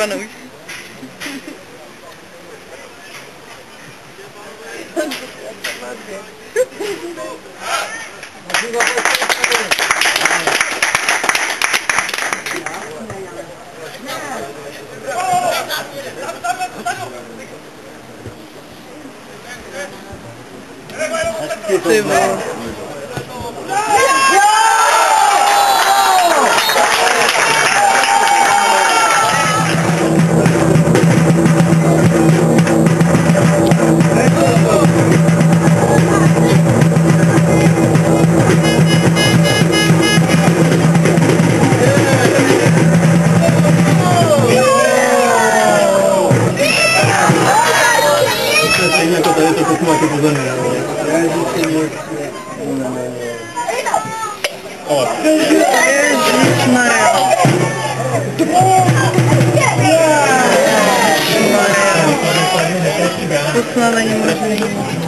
Panuj. Ty bo... сильно кто-то это как мать Вот. Тут слова не можно.